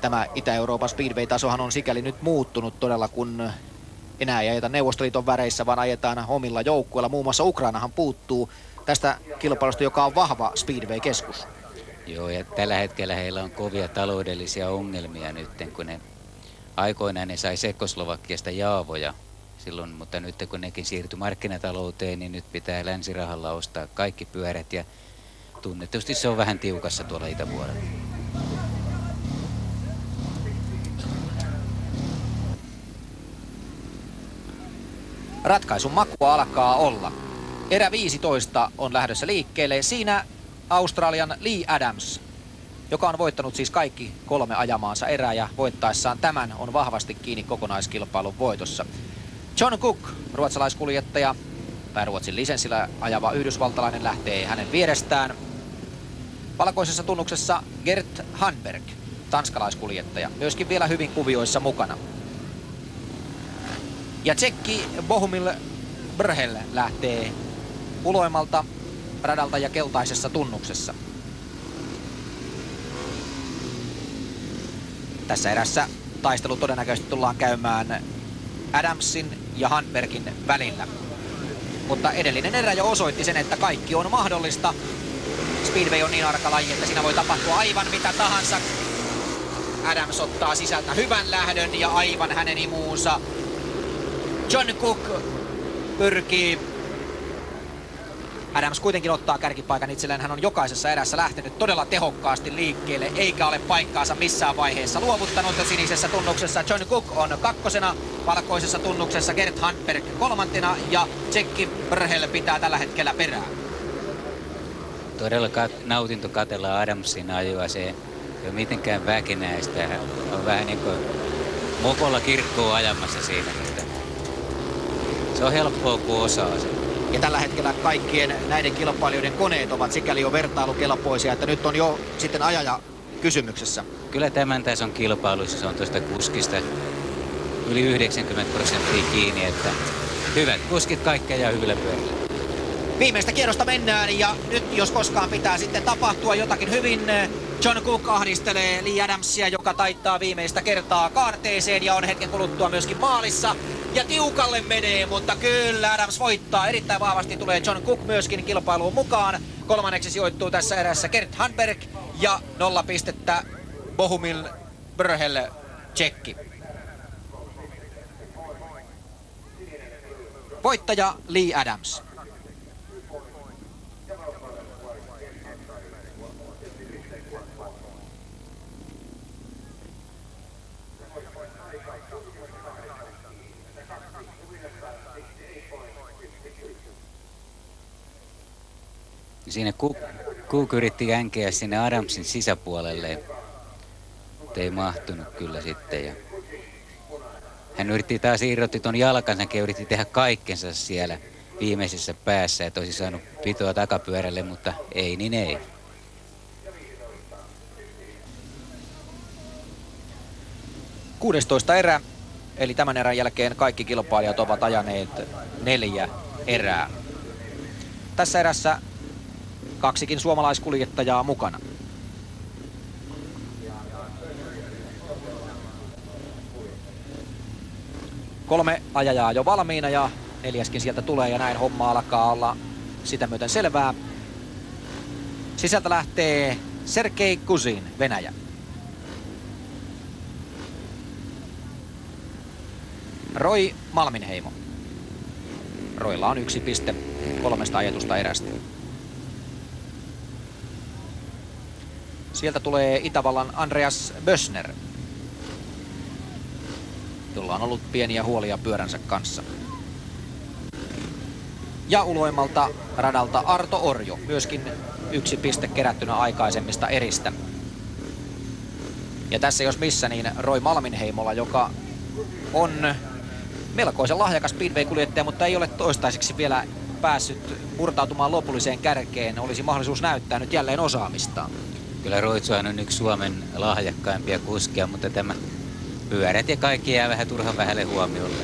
Tämä Itä-Euroopan Speedway-tasohan on sikäli nyt muuttunut todella, kun enää ei ajeta Neuvostoliiton väreissä, vaan ajetaan omilla joukkueilla. Muun muassa Ukrainahan puuttuu tästä kilpailusta, joka on vahva Speedway-keskus. Joo, ja tällä hetkellä heillä on kovia taloudellisia ongelmia nyt, kun ne aikoinaan ne sai Sekoslovakiasta jaavoja silloin, mutta nyt kun nekin siirtyi markkinatalouteen, niin nyt pitää länsirahalla ostaa kaikki pyörät ja tunnetusti se on vähän tiukassa tuolla itäpuolella. Ratkaisun makua alkaa olla. Erä 15 on lähdössä liikkeelle. Siinä Australian Lee Adams, joka on voittanut siis kaikki kolme ajamaansa erää ja voittaessaan tämän on vahvasti kiinni kokonaiskilpailun voitossa. John Cook, ruotsalaiskuljettaja, tai Ruotsin lisenssillä ajava yhdysvaltalainen lähtee hänen vierestään. Valkoisessa tunnuksessa Gert Hanberg, tanskalaiskuljettaja, myöskin vielä hyvin kuvioissa mukana. Ja tsekki Bohumil Brhel lähtee uloimalta radalta ja keltaisessa tunnuksessa. Tässä erässä taistelu todennäköisesti tullaan käymään Adamsin ja Hanbergin välillä. Mutta edellinen erä jo osoitti sen, että kaikki on mahdollista. Speedway on niin arka laji, että siinä voi tapahtua aivan mitä tahansa. Adams ottaa sisältä hyvän lähdön ja aivan hänen imuunsa. John Cook pyrkii Adams kuitenkin ottaa kärkipaikan itselleen. Hän on jokaisessa erässä lähtenyt todella tehokkaasti liikkeelle, eikä ole paikkaansa missään vaiheessa luovuttanut. Sinisessä tunnuksessa John Cook on kakkosena, valkoisessa tunnuksessa Gert Handberg kolmantena ja Tsekki Brhel pitää tällä hetkellä perää. Todella kat- nautinto katella Adamsin ajoa. Se ei ole mitenkään väkinäistä. Hän on vähän niin kuin mokolla kirkkoa ajamassa siinä. Se on helppoa, kun osaa sen. Ja tällä hetkellä kaikkien näiden kilpailijoiden koneet ovat sikäli jo vertailukelpoisia, että nyt on jo sitten ajaja kysymyksessä. Kyllä tämän on kilpailussa se on tuosta kuskista yli 90 prosenttia kiinni, että hyvät kuskit kaikkea ja hyvillä pyörillä. Viimeistä kierrosta mennään ja nyt jos koskaan pitää sitten tapahtua jotakin hyvin. John Cook ahdistelee Lee Adamsia, joka taittaa viimeistä kertaa kaarteeseen ja on hetken kuluttua myöskin maalissa. Ja tiukalle menee, mutta kyllä Adams voittaa. Erittäin vahvasti tulee John Cook myöskin kilpailuun mukaan. Kolmanneksi sijoittuu tässä erässä Kert Hanberg ja nolla pistettä Bohumil Bröhel Tsekki. Voittaja Lee Adams. Siinä Cook, yritti jänkeä sinne Adamsin sisäpuolelle, mutta ei mahtunut kyllä sitten. Ja hän yritti taas irrotti tuon jalkansa ja yritti tehdä kaikkensa siellä viimeisessä päässä, että olisi saanut pitoa takapyörälle, mutta ei niin ei. Kuudestoista erä, eli tämän erän jälkeen kaikki kilpailijat ovat ajaneet neljä erää. Tässä erässä kaksikin suomalaiskuljettajaa mukana. Kolme ajajaa jo valmiina ja neljäskin sieltä tulee ja näin homma alkaa olla sitä myöten selvää. Sisältä lähtee Sergei Kusin, Venäjä. Roy Malminheimo. Roilla on yksi piste kolmesta ajetusta erästä. Sieltä tulee Itävallan Andreas Bösner, jolla on ollut pieniä huolia pyöränsä kanssa. Ja uloimalta radalta Arto Orjo, myöskin yksi piste kerättynä aikaisemmista eristä. Ja tässä jos missä, niin Roy Malminheimolla, joka on melkoisen lahjakas speedway-kuljettaja, mutta ei ole toistaiseksi vielä päässyt murtautumaan lopulliseen kärkeen. Olisi mahdollisuus näyttää nyt jälleen osaamistaan. Kyllä Roitsuhan on yksi Suomen lahjakkaimpia kuskia, mutta tämä pyörät ja kaikki jää vähän turhan vähälle huomiolle.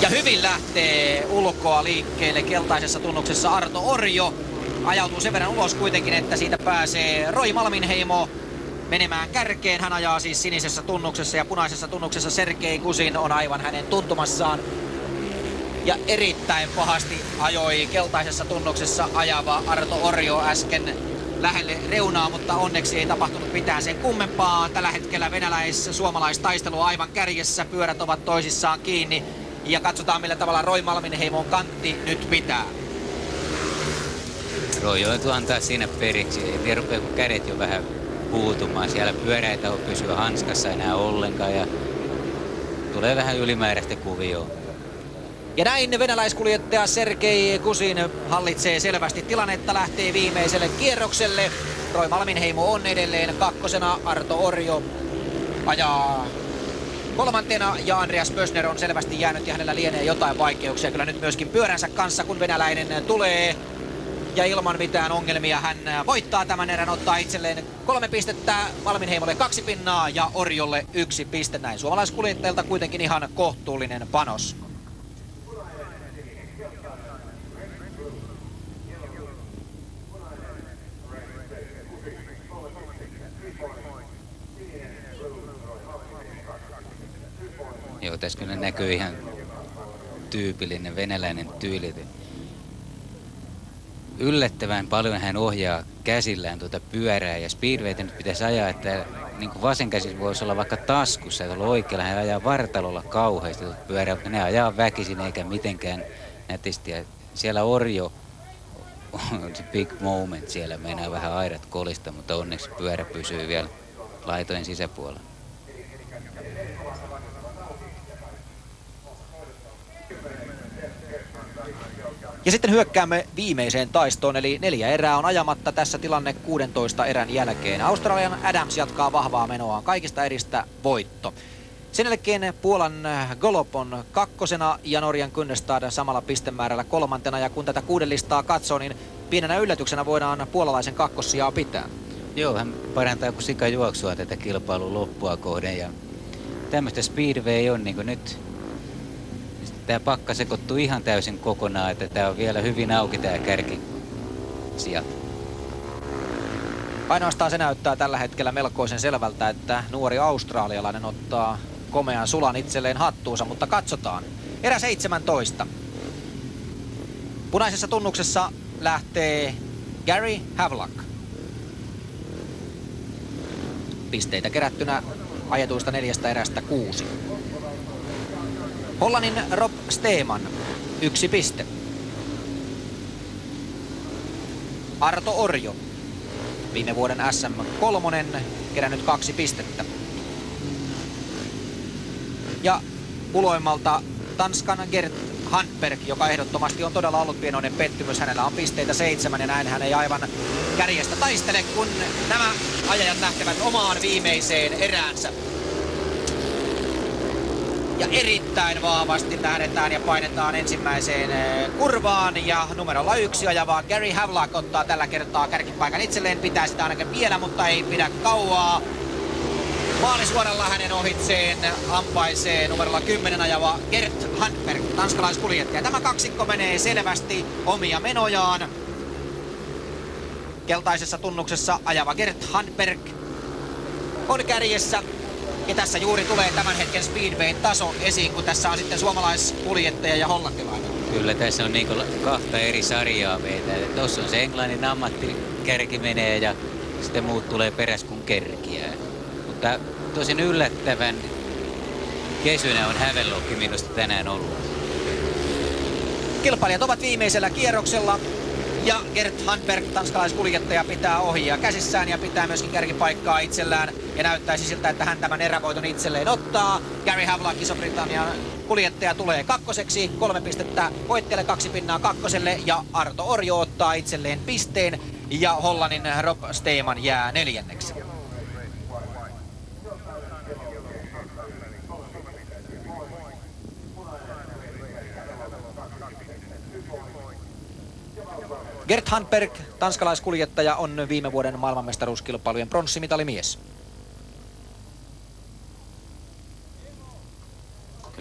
Ja hyvin lähtee ulkoa liikkeelle keltaisessa tunnuksessa Arto Orjo. Ajautuu sen verran ulos kuitenkin, että siitä pääsee Roy Malminheimo menemään kärkeen. Hän ajaa siis sinisessä tunnuksessa ja punaisessa tunnuksessa Sergei Kusin on aivan hänen tuntumassaan ja erittäin pahasti ajoi keltaisessa tunnuksessa ajava Arto Orjo äsken lähelle reunaa, mutta onneksi ei tapahtunut mitään sen kummempaa. Tällä hetkellä venäläis-suomalaistaistelu aivan kärjessä, pyörät ovat toisissaan kiinni ja katsotaan millä tavalla Roy Malminheimon kantti nyt pitää. Roy joutuu antaa siinä periksi, ei rupea kun kädet jo vähän puutumaan. Siellä pyöräitä on pysyä hanskassa enää ollenkaan ja tulee vähän ylimääräistä kuvioa. Ja näin venäläiskuljettaja Sergei Kusin hallitsee selvästi tilannetta, lähtee viimeiselle kierrokselle. Roy Malminheimo on edelleen kakkosena, Arto Orjo ajaa kolmantena ja Andreas Pösner on selvästi jäänyt ja hänellä lienee jotain vaikeuksia kyllä nyt myöskin pyöränsä kanssa, kun venäläinen tulee. Ja ilman mitään ongelmia hän voittaa tämän erän, ottaa itselleen kolme pistettä, Malminheimolle kaksi pinnaa ja Orjolle yksi piste. Näin suomalaiskuljettajilta kuitenkin ihan kohtuullinen panos. Joo, tässä kyllä näkyy ihan tyypillinen venäläinen tyyli. Yllättävän paljon hän ohjaa käsillään tuota pyörää ja speedwaytä nyt pitäisi ajaa, että niin kuin vasen käsi voisi olla vaikka taskussa, että oikealla hän ajaa vartalolla kauheasti tuota pyörää, mutta ne ajaa väkisin eikä mitenkään nätisti. Ja siellä Orjo se big moment, siellä meinaa vähän aidat kolista, mutta onneksi pyörä pysyy vielä laitojen sisäpuolella. Ja sitten hyökkäämme viimeiseen taistoon, eli neljä erää on ajamatta tässä tilanne 16 erän jälkeen. Australian Adams jatkaa vahvaa menoaan kaikista eristä voitto. Sen jälkeen Puolan Golop on kakkosena ja Norjan Kunnestad samalla pistemäärällä kolmantena. Ja kun tätä kuuden listaa katsoo, niin pienenä yllätyksenä voidaan puolalaisen kakkossijaa pitää. Joo, hän parantaa kuin sika juoksua tätä kilpailun loppua kohden. Ja tämmöistä speedway on niin nyt tämä pakka sekoittuu ihan täysin kokonaan, että tämä on vielä hyvin auki tämä kärki sijat. Ainoastaan se näyttää tällä hetkellä melkoisen selvältä, että nuori australialainen ottaa komean sulan itselleen hattuunsa, mutta katsotaan. Erä 17. Punaisessa tunnuksessa lähtee Gary Havlock. Pisteitä kerättynä ajetuista neljästä erästä kuusi. Hollannin Rob Steeman, yksi piste. Arto Orjo, viime vuoden SM kolmonen, kerännyt kaksi pistettä. Ja uloimmalta Tanskan Gert Handberg, joka ehdottomasti on todella ollut pienoinen pettymys. Hänellä on pisteitä seitsemän ja näin hän ei aivan kärjestä taistele, kun nämä ajajat lähtevät omaan viimeiseen eräänsä. Ja erittäin vahvasti lähdetään ja painetaan ensimmäiseen eh, kurvaan. Ja numerolla yksi ajava Gary Havlock ottaa tällä kertaa kärkipaikan itselleen. Pitää sitä ainakin vielä, mutta ei pidä kauaa. Maalisuoralla hänen ohitseen ampaisee numerolla 10 ajava Gert Handberg, tanskalaiskuljettaja. Tämä kaksikko menee selvästi omia menojaan. Keltaisessa tunnuksessa ajava Gert Handberg on kärjessä. Ja tässä juuri tulee tämän hetken Speedwayn taso esiin, kun tässä on sitten suomalaiskuljettaja ja hollantilainen. Kyllä tässä on niin kahta eri sarjaa meitä. Tuossa on se englannin ammattikärki menee ja sitten muut tulee peräs kun kerkiä. Mutta tosin yllättävän kesyinen on Hävenlokki minusta tänään ollut. Kilpailijat ovat viimeisellä kierroksella ja Gert Handberg, tanskalaiskuljettaja, pitää ohjaa käsissään ja pitää myöskin kärkipaikkaa itsellään. Ja näyttäisi siltä, että hän tämän erävoiton itselleen ottaa. Gary Havlock, Iso-Britannian kuljettaja, tulee kakkoseksi. Kolme pistettä voittajalle, kaksi pinnaa kakkoselle. Ja Arto Orjo ottaa itselleen pisteen. Ja Hollannin Rob Steeman jää neljänneksi. Gert Handberg, tanskalaiskuljettaja, on viime vuoden maailmanmestaruuskilpailujen pronssimitalimies.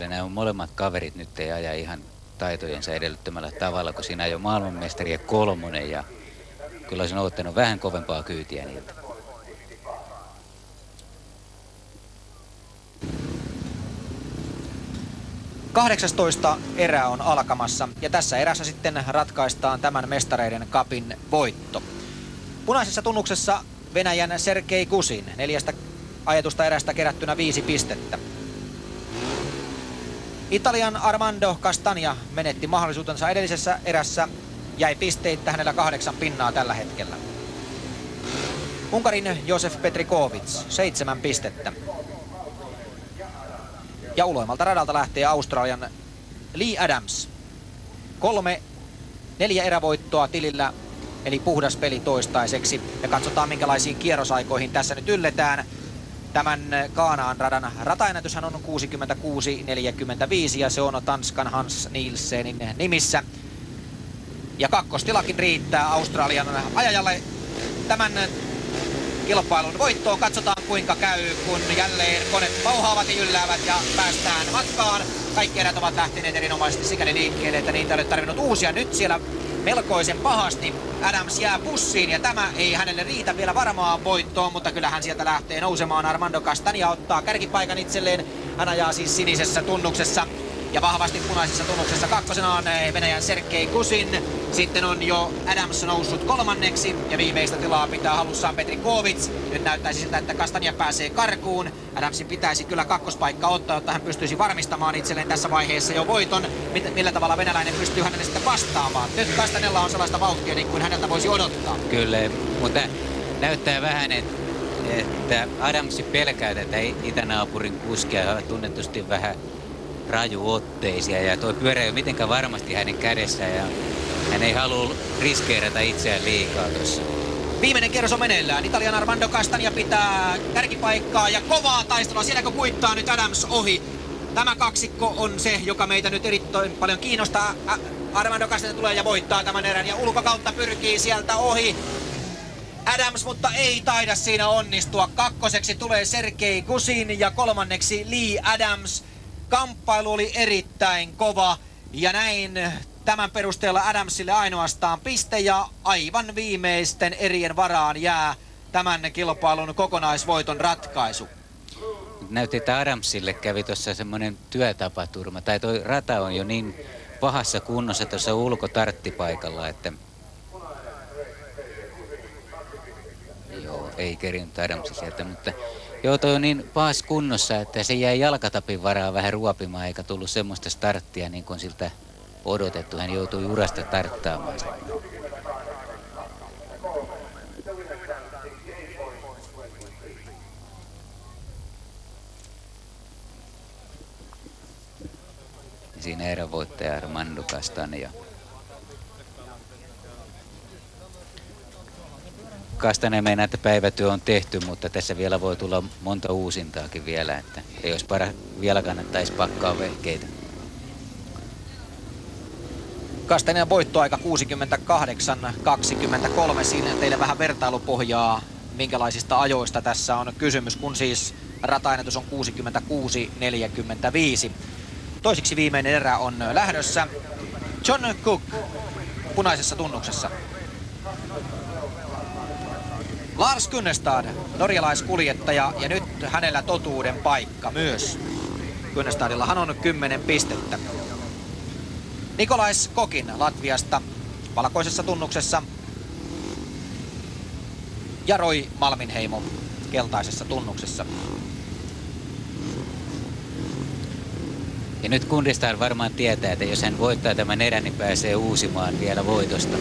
Kyllä nämä molemmat kaverit nyt ei aja ihan taitojensa edellyttämällä tavalla, kun siinä jo maailmanmestari ja kolmonen ja kyllä olisin ottanut vähän kovempaa kyytiä niiltä. 18 erä on alkamassa ja tässä erässä sitten ratkaistaan tämän mestareiden kapin voitto. Punaisessa tunnuksessa Venäjän Sergei Kusin neljästä ajetusta erästä kerättynä viisi pistettä. Italian Armando Castagna menetti mahdollisuutensa edellisessä erässä, jäi pisteitä hänellä kahdeksan pinnaa tällä hetkellä. Unkarin Josef Petrikovic, seitsemän pistettä. Ja uloimmalta radalta lähtee Australian Lee Adams. Kolme, neljä erävoittoa tilillä, eli puhdas peli toistaiseksi. Ja katsotaan minkälaisiin kierrosaikoihin tässä nyt ylletään. Tämän Kaanaan radan rataennätyshän on 66.45 ja se on Tanskan Hans Nielsenin nimissä. Ja kakkostilakin riittää Australian ajajalle tämän kilpailun voittoon. Katsotaan kuinka käy, kun jälleen koneet pauhaavat ja jylläävät ja päästään matkaan. Kaikki erät ovat lähteneet erinomaisesti sikäli liikkeelle, että niitä ei ole tarvinnut uusia. Nyt siellä melkoisen pahasti Adams jää pussiin ja tämä ei hänelle riitä vielä varmaan voittoon, mutta kyllähän sieltä lähtee nousemaan. Armando Castania ottaa kärkipaikan itselleen. Hän ajaa siis sinisessä tunnuksessa ja vahvasti punaisessa tunnuksessa kakkosena on eh, Venäjän Sergei Kusin. Sitten on jo Adams noussut kolmanneksi ja viimeistä tilaa pitää halussaan Petri Kovic. Nyt näyttäisi siltä, että Kastania pääsee karkuun. Adamsin pitäisi kyllä kakkospaikka ottaa, jotta hän pystyisi varmistamaan itselleen tässä vaiheessa jo voiton. Millä tavalla venäläinen pystyy hänelle sitten vastaamaan. Nyt Kastanella on sellaista vauhtia niin kuin häneltä voisi odottaa. Kyllä, mutta näyttää vähän, että Adamsi pelkää tätä itänaapurin kuskia. Tunnetusti vähän rajuotteisia ja tuo pyörä ei ole mitenkään varmasti hänen kädessään ja hän ei halua riskeerata itseään liikaa tuossa. Viimeinen kierros on meneillään. Italian Armando Castagna pitää kärkipaikkaa ja kovaa taistelua. Sielläkö kuittaa nyt Adams ohi. Tämä kaksikko on se, joka meitä nyt erittäin paljon kiinnostaa. Armando Castagna tulee ja voittaa tämän erän ja ulkokautta pyrkii sieltä ohi. Adams, mutta ei taida siinä onnistua. Kakkoseksi tulee Sergei Kusin ja kolmanneksi Lee Adams. Kamppailu oli erittäin kova ja näin tämän perusteella Adamsille ainoastaan piste ja aivan viimeisten erien varaan jää tämän kilpailun kokonaisvoiton ratkaisu. Näytti, että Adamsille kävi tuossa semmoinen työtapaturma, tai toi rata on jo niin pahassa kunnossa tuossa ulkotarttipaikalla, että joo, ei kerinyt Adamsi sieltä, mutta joo, toi on niin pahassa kunnossa, että se jäi jalkatapin varaan vähän ruopimaan, eikä tullut semmoista starttia niin kuin siltä odotettu. Hän joutui urasta tarttaamaan. Siinä erävoittaja Armando Castania. Kastane meinaa, että päivätyö on tehty, mutta tässä vielä voi tulla monta uusintaakin vielä, että ei olisi para, vielä kannattaisi pakkaa vehkeitä. Kastanian voittoaika 68-23. Siinä teille vähän vertailupohjaa, minkälaisista ajoista tässä on kysymys, kun siis rataennätys on 66-45. Toisiksi viimeinen erä on lähdössä. John Cook punaisessa tunnuksessa. Lars Kynnestad, norjalaiskuljettaja ja nyt hänellä totuuden paikka myös. Kynnestadillahan on 10 pistettä. Nikolais Kokin Latviasta valkoisessa tunnuksessa. Ja Roy Malminheimo keltaisessa tunnuksessa. Ja nyt Kundistar varmaan tietää, että jos hän voittaa tämän erän, niin pääsee uusimaan vielä voitosta.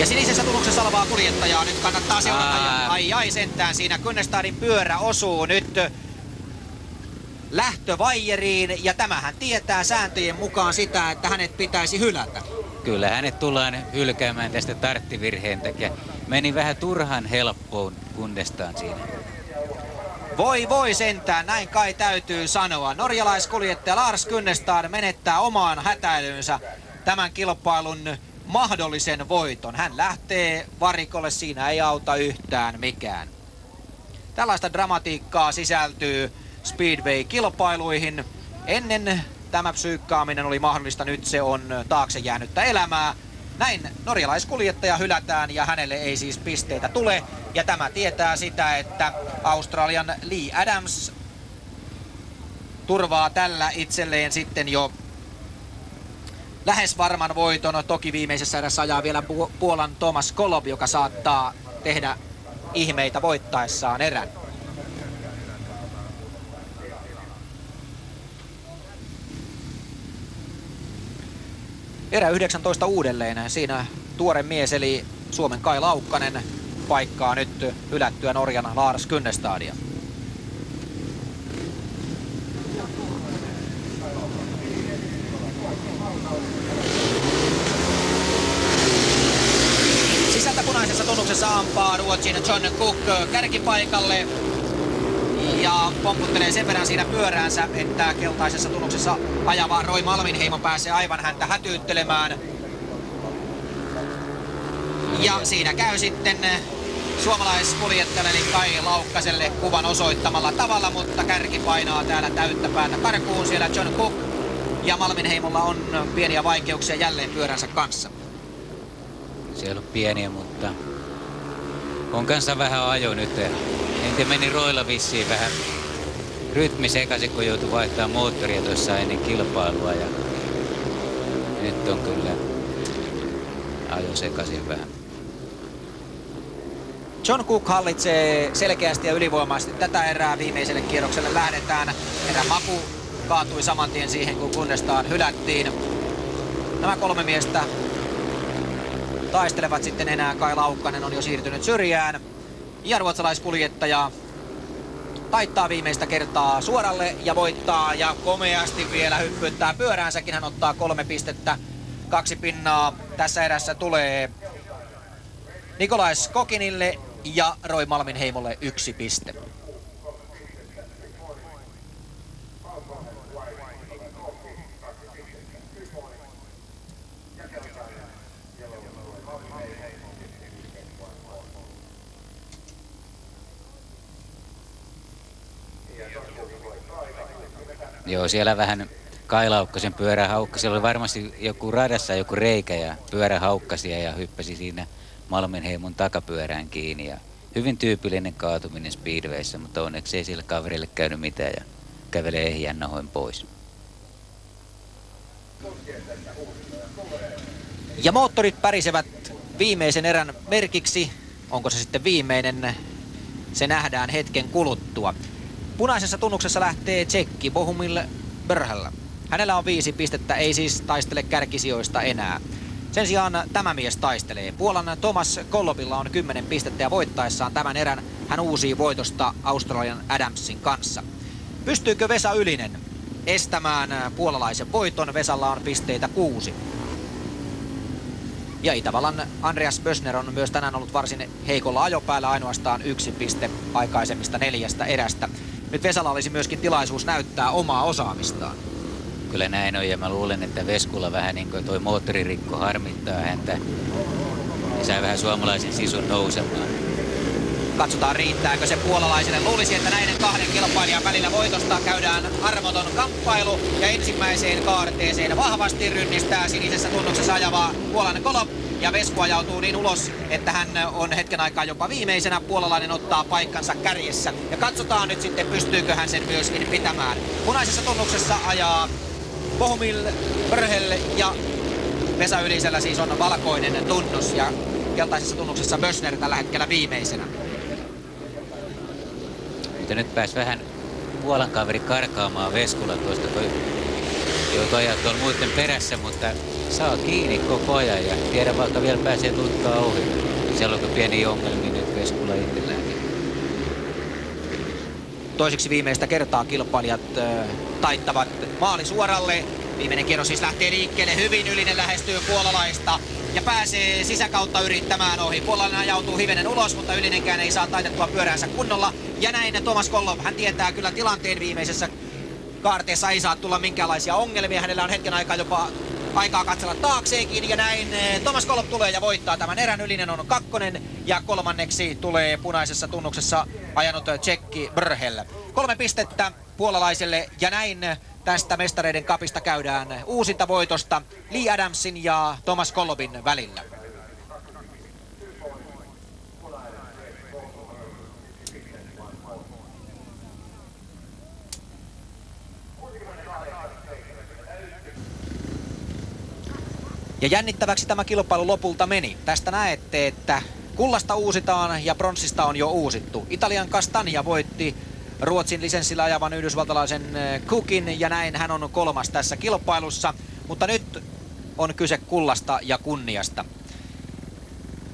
Ja sinisessä tunnuksessa olevaa kuljettajaa nyt kannattaa seurata. Aa. Ai ai sentään siinä Kynnestadin pyörä osuu nyt lähtövaijeriin ja tämähän tietää sääntöjen mukaan sitä, että hänet pitäisi hylätä. Kyllä hänet tullaan hylkäämään tästä tarttivirheen takia. Meni vähän turhan helppoon kundestaan siinä. Voi voi sentään, näin kai täytyy sanoa. Norjalaiskuljettaja Lars Kynnestad menettää omaan hätäilynsä tämän kilpailun mahdollisen voiton. Hän lähtee varikolle, siinä ei auta yhtään mikään. Tällaista dramatiikkaa sisältyy Speedway-kilpailuihin. Ennen tämä psyykkaaminen oli mahdollista, nyt se on taakse jäänyttä elämää. Näin norjalaiskuljettaja hylätään ja hänelle ei siis pisteitä tule. Ja tämä tietää sitä, että Australian Lee Adams turvaa tällä itselleen sitten jo lähes varman voiton. Toki viimeisessä erässä ajaa vielä Puolan Thomas Kolob, joka saattaa tehdä ihmeitä voittaessaan erän. Erä 19 uudelleen. Siinä tuore mies eli Suomen Kai Laukkanen paikkaa nyt hylättyä Norjan Lars Kynnestadia. Sisältä punaisessa tunnuksessa ampaa Ruotsin John Cook kärkipaikalle ja pomputtelee sen verran siinä pyöräänsä, että keltaisessa tunnuksessa ajava Roy Malminheimo pääsee aivan häntä hätyyttelemään. Ja siinä käy sitten suomalaiskuljettajalle eli Kai Laukkaselle kuvan osoittamalla tavalla, mutta kärki painaa täällä täyttä päätä karkuun. Siellä John Cook ja Malminheimolla on pieniä vaikeuksia jälleen pyöränsä kanssa. Siellä on pieniä, mutta on kanssa vähän ajo nyt. Entä meni roilla vissiin vähän rytmi sekaisin, kun joutui vaihtaa moottoria tuossa ennen kilpailua. Ja nyt on kyllä ajo sekaisin vähän. John Cook hallitsee selkeästi ja ylivoimaisesti tätä erää. Viimeiselle kierrokselle lähdetään. Erä maku kaatui saman tien siihen, kun kunnestaan hylättiin. Nämä kolme miestä taistelevat sitten enää. Kai Laukkanen on jo siirtynyt syrjään. Ja ruotsalaiskuljettaja taittaa viimeistä kertaa suoralle ja voittaa ja komeasti vielä hyppyttää pyöräänsäkin. Hän ottaa kolme pistettä, kaksi pinnaa. Tässä erässä tulee Nikolais Kokinille ja Roy Malminheimolle yksi piste. Joo, siellä vähän kailaukkasen pyörä haukkasi. Siellä oli varmasti joku radassa joku reikä ja pyörä haukkasi ja hyppäsi siinä Malmenheimon takapyörään kiinni. Ja hyvin tyypillinen kaatuminen Speedwayssä, mutta onneksi ei sillä kaverille käynyt mitään ja kävelee ehjän nahoin pois. Ja moottorit pärisevät viimeisen erän merkiksi. Onko se sitten viimeinen? Se nähdään hetken kuluttua. Punaisessa tunnuksessa lähtee Tsekki Bohumil Börhällä. Hänellä on viisi pistettä, ei siis taistele kärkisijoista enää. Sen sijaan tämä mies taistelee. Puolan Thomas Kollopilla on 10 pistettä ja voittaessaan tämän erän hän uusii voitosta Australian Adamsin kanssa. Pystyykö Vesa Ylinen estämään puolalaisen voiton? Vesalla on pisteitä kuusi. Ja Itävallan Andreas Bösner on myös tänään ollut varsin heikolla ajopäällä ainoastaan yksi piste aikaisemmista neljästä erästä. Nyt Vesalla olisi myöskin tilaisuus näyttää omaa osaamistaan. Kyllä näin on ja mä luulen, että Veskulla vähän niin kuin toi moottoririkko harmittaa häntä. Ja sai vähän suomalaisen sisun nousemaan. Katsotaan riittääkö se puolalaiselle. Luulisi, että näiden kahden kilpailijan välillä voitosta käydään armoton kamppailu. Ja ensimmäiseen kaarteeseen vahvasti rynnistää sinisessä tunnuksessa ajavaa Puolan Kolop. Ja Vesku ajautuu niin ulos, että hän on hetken aikaa jopa viimeisenä. Puolalainen ottaa paikkansa kärjessä. Ja katsotaan nyt sitten, pystyykö hän sen myöskin pitämään. Punaisessa tunnuksessa ajaa Bohumil, Bröhel ja Vesa Ylisellä siis on valkoinen tunnus ja keltaisessa tunnuksessa Bösner tällä hetkellä viimeisenä. Mutta nyt pääs vähän Puolan kaveri karkaamaan Veskulla tuosta. Toi, joo, toi on muiden perässä, mutta saa kiinni koko ajan ja tiedä vaikka vielä pääsee tutkaa ohi. Siellä on pieni ongelmi nyt Veskulla itselläänkin. Toiseksi viimeistä kertaa kilpailijat taittavat maali suoralle. Viimeinen kierros siis lähtee liikkeelle. Hyvin ylinen lähestyy puolalaista ja pääsee sisäkautta yrittämään ohi. Puolalainen ajautuu hivenen ulos, mutta ylinenkään ei saa taitettua pyöräänsä kunnolla. Ja näin Thomas Kollov, hän tietää kyllä tilanteen viimeisessä kaarteessa ei saa tulla minkäänlaisia ongelmia. Hänellä on hetken aikaa jopa aikaa katsella taakseenkin ja näin eh, Thomas Kolop tulee ja voittaa tämän erän. Ylinen on kakkonen ja kolmanneksi tulee punaisessa tunnuksessa ajanut Tsekki Brhel. Kolme pistettä puolalaiselle ja näin tästä mestareiden kapista käydään uusinta voitosta Lee Adamsin ja Thomas Kolobin välillä. Ja jännittäväksi tämä kilpailu lopulta meni. Tästä näette, että kullasta uusitaan ja pronssista on jo uusittu. Italian Castania voitti Ruotsin lisenssillä ajavan yhdysvaltalaisen eh, Cookin ja näin hän on kolmas tässä kilpailussa. Mutta nyt on kyse kullasta ja kunniasta.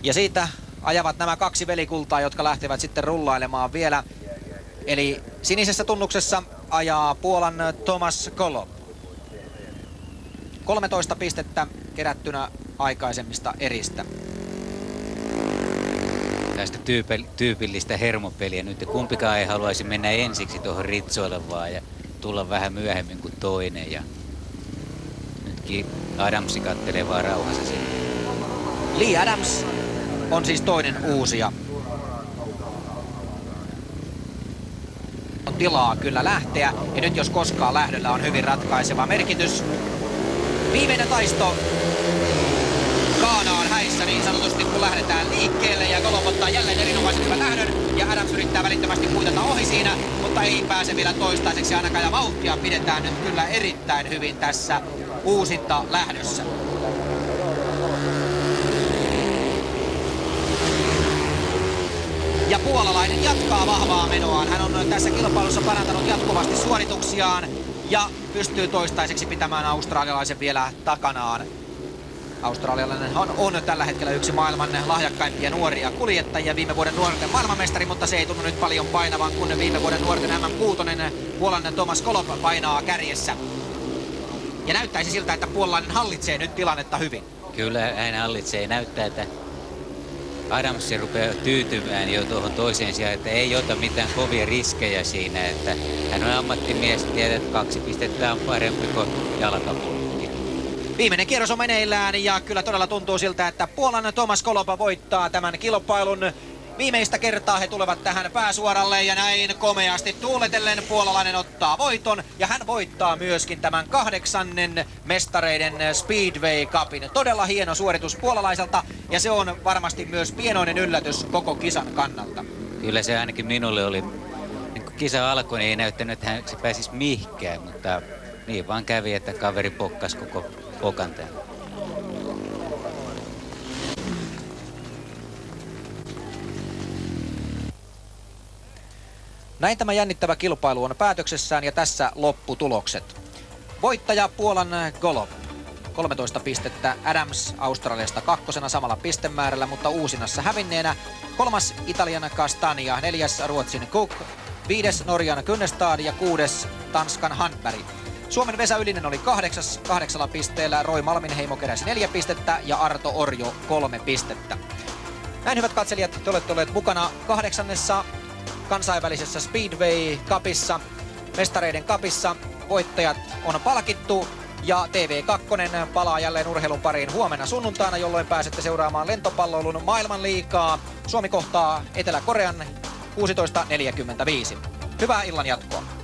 Ja siitä ajavat nämä kaksi velikultaa, jotka lähtevät sitten rullailemaan vielä. Eli sinisessä tunnuksessa ajaa Puolan Thomas Kolop. 13 pistettä kerättynä aikaisemmista eristä. Tästä tyypillistä hermopeliä. Nyt kumpikaan ei haluaisi mennä ensiksi tuohon ritsoille vaan ja tulla vähän myöhemmin kuin toinen. Ja nytkin Adamsi kattelee vaan rauhassa sinne. Lee Adams on siis toinen uusia. On tilaa kyllä lähteä ja nyt jos koskaan lähdöllä on hyvin ratkaiseva merkitys. Viimeinen taisto Häissä niin sanotusti, kun lähdetään liikkeelle ja Golov ottaa jälleen erinomaisen hyvän lähdön ja Adams yrittää välittömästi kuitata ohi siinä, mutta ei pääse vielä toistaiseksi ainakaan ja vauhtia pidetään nyt kyllä erittäin hyvin tässä uusinta lähdössä. Ja puolalainen jatkaa vahvaa menoaan. Hän on tässä kilpailussa parantanut jatkuvasti suorituksiaan ja pystyy toistaiseksi pitämään australialaisen vielä takanaan. Australialainen on, tällä hetkellä yksi maailman lahjakkaimpia nuoria kuljettajia, viime vuoden nuorten maailmanmestari, mutta se ei tunnu nyt paljon painavan, kun viime vuoden nuorten M6 puolalainen Thomas Kolop painaa kärjessä. Ja näyttäisi siltä, että puolalainen hallitsee nyt tilannetta hyvin. Kyllä hän hallitsee. Näyttää, että Adams rupeaa tyytymään jo tuohon toiseen sijaan, että ei ota mitään kovia riskejä siinä, että hän on ammattimies, tiedät, kaksi pistettä on parempi kuin jalkapulkki. Viimeinen kierros on meneillään ja kyllä todella tuntuu siltä, että Puolan Thomas Kolopa voittaa tämän kilpailun. Viimeistä kertaa he tulevat tähän pääsuoralle ja näin komeasti tuuletellen puolalainen ottaa voiton ja hän voittaa myöskin tämän kahdeksannen mestareiden Speedway Cupin. Todella hieno suoritus puolalaiselta ja se on varmasti myös pienoinen yllätys koko kisan kannalta. Kyllä se ainakin minulle oli, niin kun kisa alkoi, niin ei näyttänyt, että hän se pääsisi mihkään, mutta niin vaan kävi, että kaveri pokkas koko täällä. Näin tämä jännittävä kilpailu on päätöksessään ja tässä lopputulokset. Voittaja Puolan Golov. 13 pistettä Adams Australiasta kakkosena samalla pistemäärällä, mutta uusinnassa hävinneenä. Kolmas Italian Castania, neljäs Ruotsin Cook, viides Norjan Kynnestad ja kuudes Tanskan Handberg. Suomen Vesa Ylinen oli kahdeksas kahdeksalla pisteellä, Roy Malminheimo keräsi neljä pistettä ja Arto Orjo kolme pistettä. Näin hyvät katselijat, te olette olleet mukana kahdeksannessa kansainvälisessä Speedway Cupissa, mestareiden kapissa. Voittajat on palkittu ja TV2 palaa jälleen urheilun pariin huomenna sunnuntaina, jolloin pääsette seuraamaan lentopalloilun maailmanliikaa. Suomi kohtaa Etelä-Korean 16.45. Hyvää illan jatkoa.